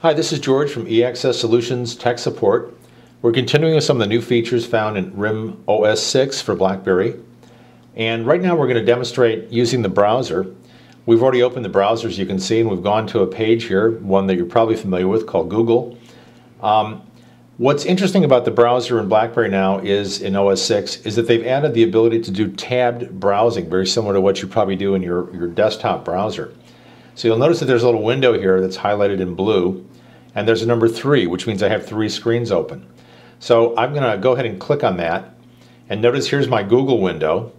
Hi, this is George from eAccess Solutions Tech Support. We're continuing with some of the new features found in RIM OS 6 for BlackBerry. And right now we're going to demonstrate using the browser. We've already opened the browser as you can see and we've gone to a page here, one that you're probably familiar with called Google. Um, what's interesting about the browser in BlackBerry now is in OS 6 is that they've added the ability to do tabbed browsing, very similar to what you probably do in your, your desktop browser. So you'll notice that there's a little window here that's highlighted in blue, and there's a number three, which means I have three screens open. So I'm going to go ahead and click on that, and notice here's my Google window,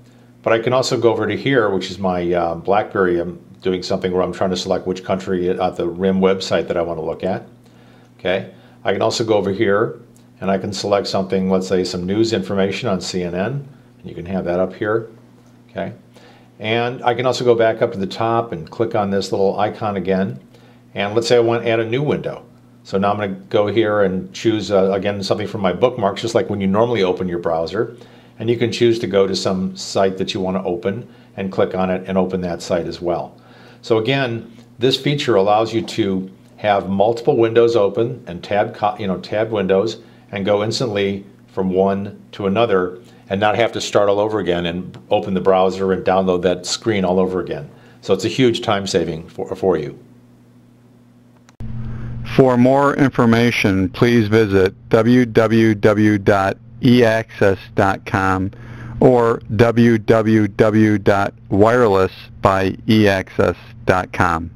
but I can also go over to here, which is my uh, BlackBerry. I'm doing something where I'm trying to select which country at the RIM website that I want to look at. Okay, I can also go over here, and I can select something, let's say some news information on CNN, and you can have that up here. Okay. And I can also go back up to the top and click on this little icon again. And let's say I want to add a new window. So now I'm going to go here and choose, uh, again, something from my bookmarks, just like when you normally open your browser. And you can choose to go to some site that you want to open and click on it and open that site as well. So again, this feature allows you to have multiple windows open and tab, you know, tab windows and go instantly from one to another and not have to start all over again and open the browser and download that screen all over again. So it's a huge time saving for, for you. For more information, please visit www.eaccess.com or www.wirelessbyeaccess.com.